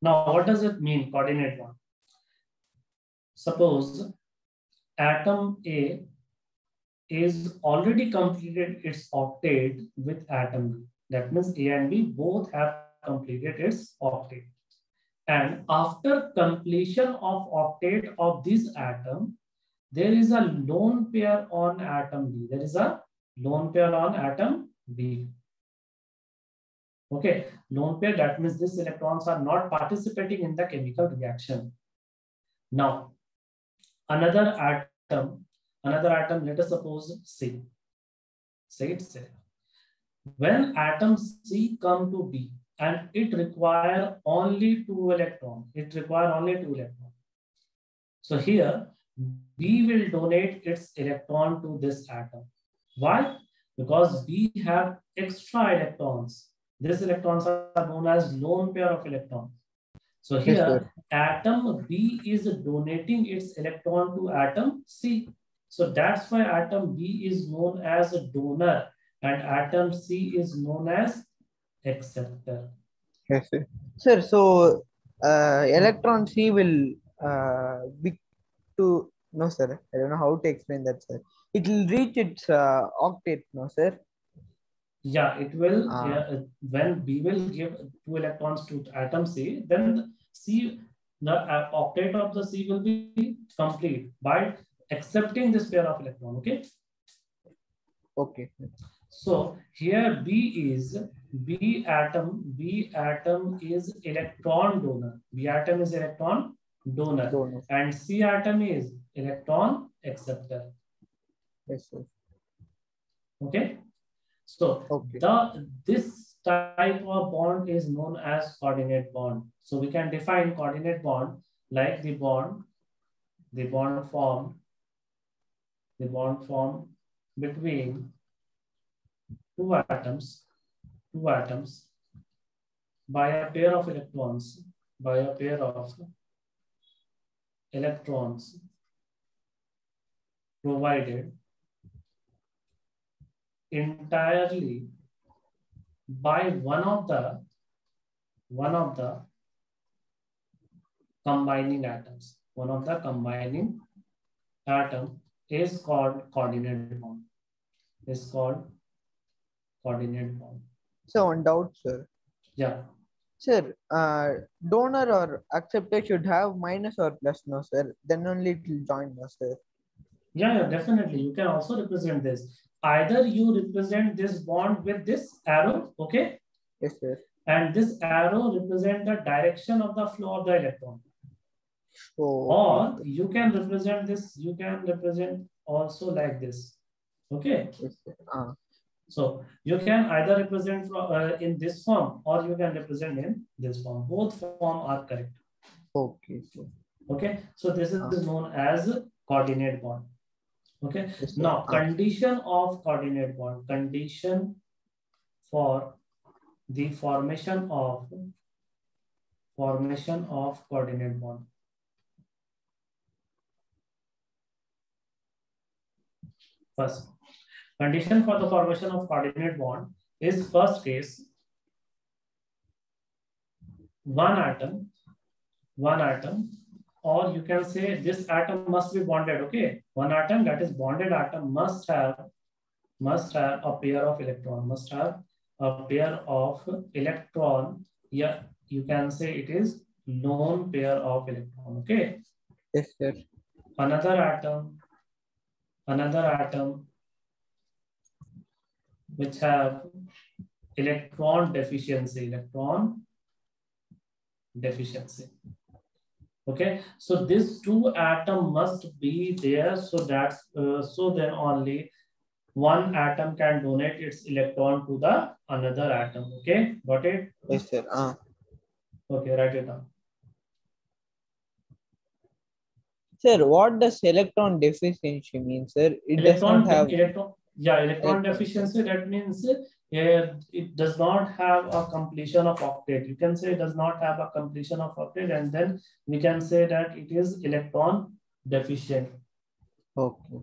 Now, what does it mean, coordinate bond? Suppose atom A is already completed its octet with atom B. That means A and B both have completed its octet. And after completion of octet of this atom, there is a lone pair on atom B. There is a lone pair on atom B. Okay, lone pair, that means these electrons are not participating in the chemical reaction. Now, another atom, another atom, let us suppose C. Say it, say. When atom C come to B and it require only two electrons, it require only two electrons. So here, B will donate its electron to this atom. Why? Because B have extra electrons these electrons are known as lone pair of electrons. So here, yes, atom B is donating its electron to atom C. So that's why atom B is known as a donor and atom C is known as acceptor. Yes, sir. Sir, so uh, electron C will uh, be to, no sir, I don't know how to explain that sir. It will reach its uh, octet, no sir? Yeah, it will. Uh, yeah, when B will give two electrons to atom C, then C, the uh, octet of the C will be complete by accepting this pair of electron. Okay. Okay. So here B is B atom. B atom is electron donor. B atom is electron donor, donor. and C atom is electron acceptor. Yes, sir. Okay. So okay. the this type of bond is known as coordinate bond. So we can define coordinate bond like the bond, the bond form, the bond form between two atoms, two atoms by a pair of electrons, by a pair of electrons provided entirely by one of the one of the combining atoms. One of the combining atom is called coordinate bond. Is called coordinate bond. So one doubt, sir. Yeah. Sir, uh, donor or acceptor should have minus or plus, no, sir. Then only it will join, no, sir. Yeah, yeah, definitely. You can also represent this either you represent this bond with this arrow, okay? Yes, sir. And this arrow represent the direction of the flow of the electron. Oh, or you can represent this, you can represent also like this, okay? Yes, sir. Uh. So you can either represent uh, in this form or you can represent in this form. Both form are correct. Okay. Sir. Okay. So this is uh. known as coordinate bond. Okay. Now, ah. condition of coordinate bond. Condition for the formation of formation of coordinate bond. First, condition for the formation of coordinate bond is first case one atom, one atom or you can say this atom must be bonded okay? One atom that is bonded atom must have must have a pair of electron must have a pair of electron. Yeah you can say it is lone pair of electron okay? Yes sir. Another atom another atom which have electron deficiency electron deficiency okay so this two atom must be there so that's uh, so then only one atom can donate its electron to the another atom okay? Got it? Yes sir uh. okay write it down. Sir what does electron deficiency mean sir? It electron, does not have electron yeah electron. deficiency that means here it does not have a completion of octet. You can say it does not have a completion of octet and then we can say that it is electron deficient. Okay.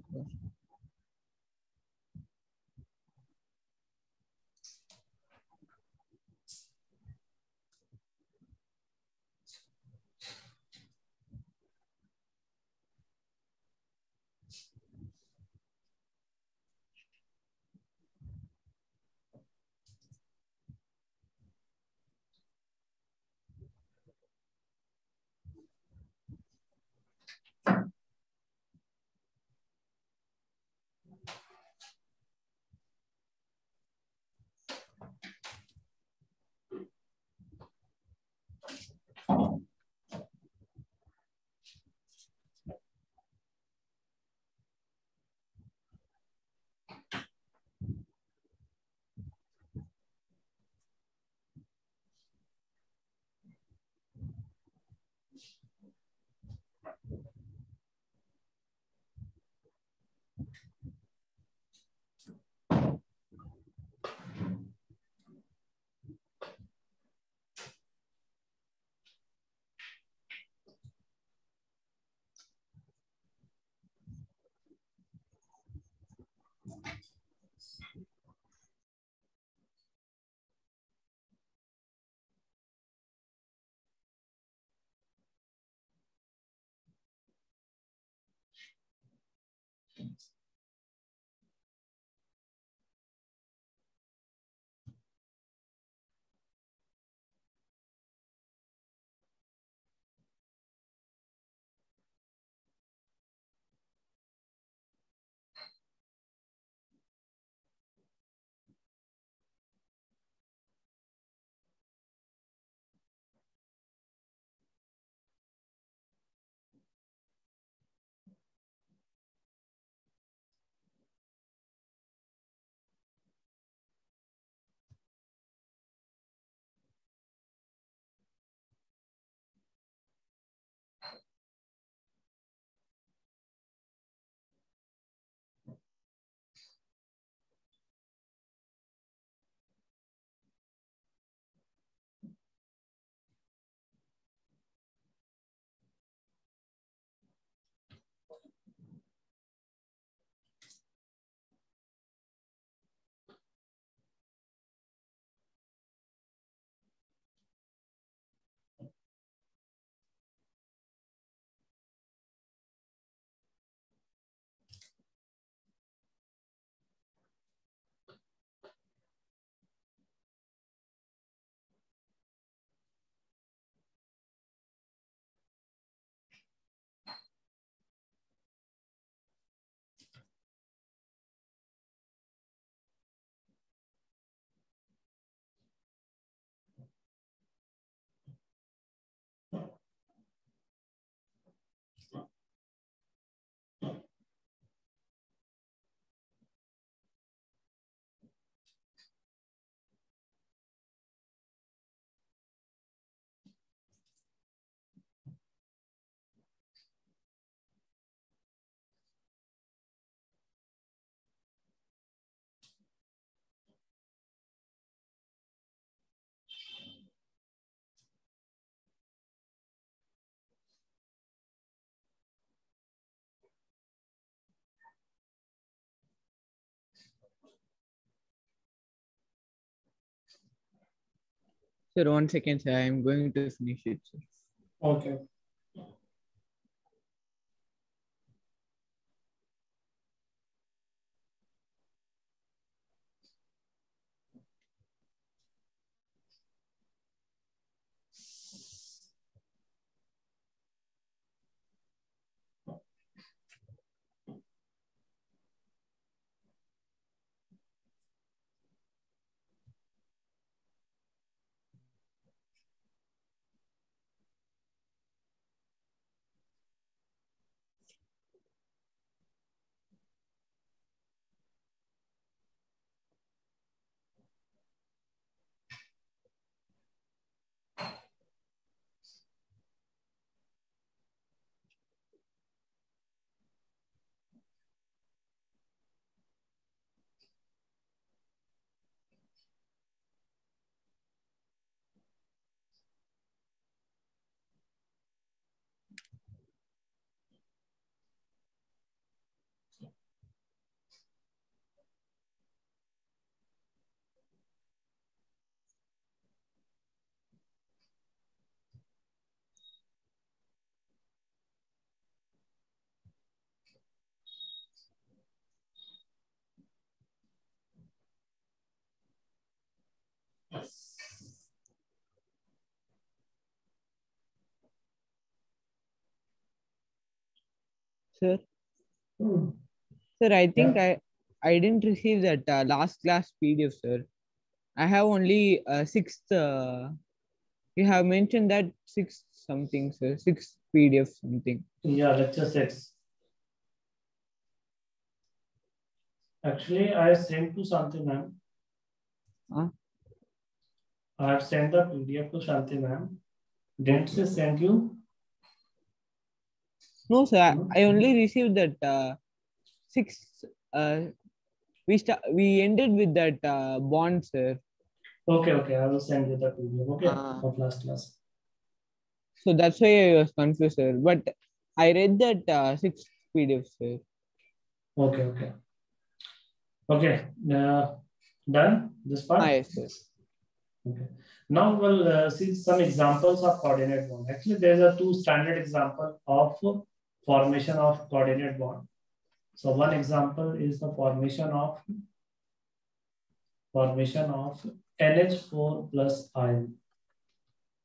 Sir, one second, sir. I'm going to finish it. Okay. Sir, Hmm. sir, I think I I didn't receive that uh, last class PDF, sir. I have only uh, sixth. Uh, you have mentioned that six something, sir. Six PDF something. Yeah, lecture six. Actually, I sent to Shanti ma'am. Huh? I have sent the PDF to Shanti ma'am. Didn't she send you? No, sir. I, I only received that uh, six. Uh, we start. We ended with that uh, bond, sir. Okay, okay. I will send you the video. Okay, Ah. of last class. So that's why I was confused, sir. But I read that uh, six PDF, sir. Okay, okay. Okay, uh, done this part? Ah, yes, sir. Okay. Now we'll uh, see some examples of coordinate bond. Actually, there are two standard example of formation of coordinate bond. So one example is the formation of formation of NH4 plus ion.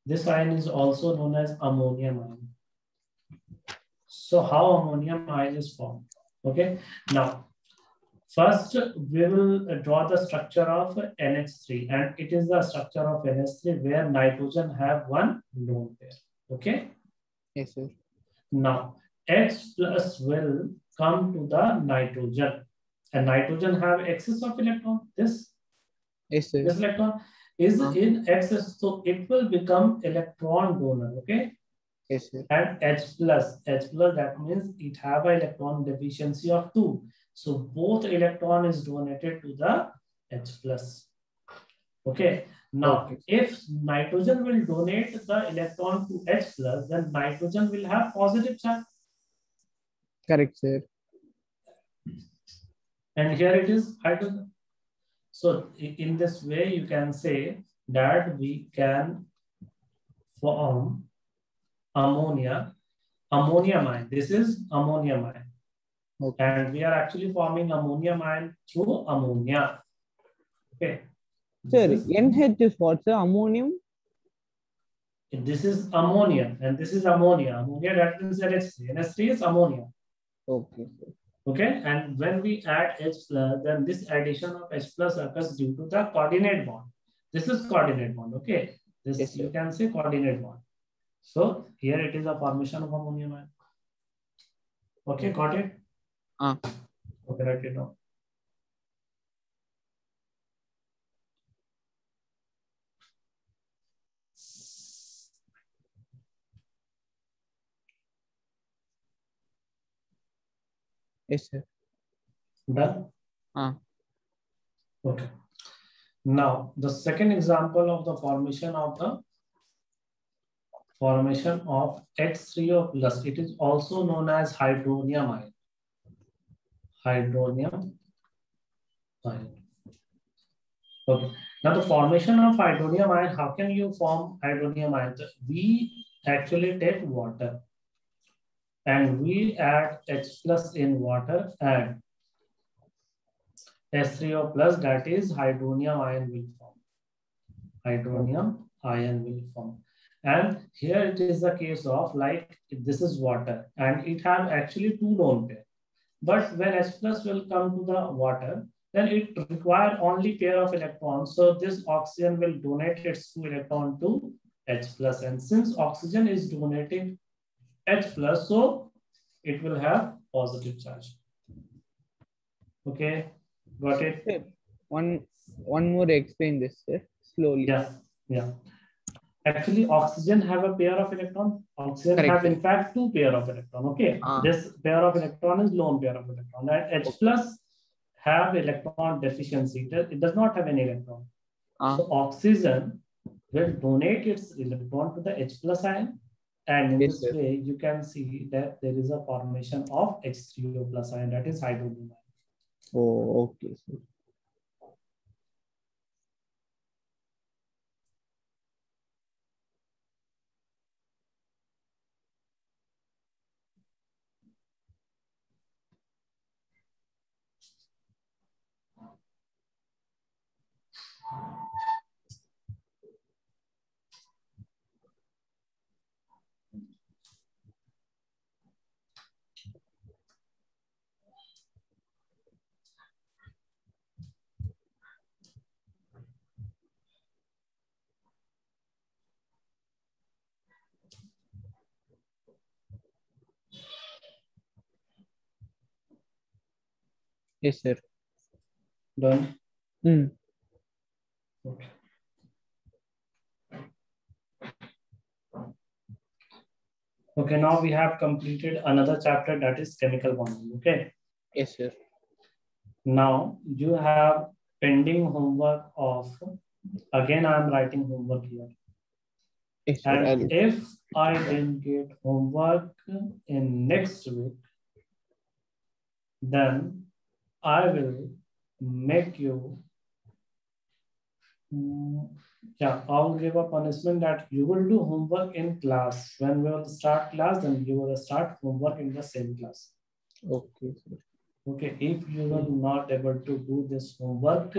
This ion is also known as ammonium ion. So how ammonium ion is formed? Okay. Now, first we will draw the structure of NH3 and it is the structure of NH3 where nitrogen have one lone pair. Okay. Yes, sir. Now, H plus will come to the nitrogen and nitrogen have excess of electron. This Yes, sir. this electron is Uh-huh. in excess, so it will become electron donor. Okay. Yes, sir. and H plus. H plus that means it have an electron deficiency of two. So both electron is donated to the H plus. Okay. Now, Okay. if nitrogen will donate the electron to H plus, then nitrogen will have positive charge. Correct, sir. And here it is hydrogen. So in this way, you can say that we can form ammonia, ammonium ion. This is ammonium ion. Okay. And we are actually forming ammonium ion through ammonia. Okay. Sir, is, NH is what, sir? Ammonium? this is ammonia and this is ammonia. Ammonia that means NH3. NH3 is ammonia. Okay. Okay, and when we add H plus, then this addition of H plus occurs due to the coordinate bond. This is coordinate bond, okay? This Yes, you can say coordinate bond. So here it is a formation of ammonium ion. Okay, got it? Ah. Okay, write it down. Yes, sir. Done? Ah. Okay. Now, the second example of the formation of the formation of H3O plus, it is also known as hydronium ion. Hydronium ion. Okay. Now the formation of hydronium ion, how can you form hydronium ion? We actually take water and we add H plus in water and S3O plus that is hydronium ion will form. Hydronium ion will form. And here it is the case of like this is water and it has actually two lone pair. But when H plus will come to the water, then it require only pair of electrons. So this oxygen will donate its two electron to H plus. And since oxygen is donating H plus, so it will have positive charge. Okay, got it? One one more explain this sir, slowly. Yeah, yeah. Actually, oxygen have a pair of electron. Oxygen Correct. have in fact two pair of electron. Okay, Ah. this pair of electron is lone pair of electron. And H plus have electron deficiency. It does- not have any electron. Ah. So oxygen will donate its electron to the H plus ion. And in Yes, this way, you can see that there is a formation of H3O plus ion, that is hydrogen ion. Oh, okay. Yes, sir. Done? Mm. Okay. Okay, now we have completed another chapter that is chemical bonding. Okay. Yes, sir. Now you have pending homework of, again, I'm writing homework here. Yes, sir. And I'll- if I didn't get homework in next week, then I will make you, Mm, yeah, I'll give a punishment that you will do homework in class. When we will start class, then you will start homework in the same class. Okay. Okay, if you are not able to do this homework,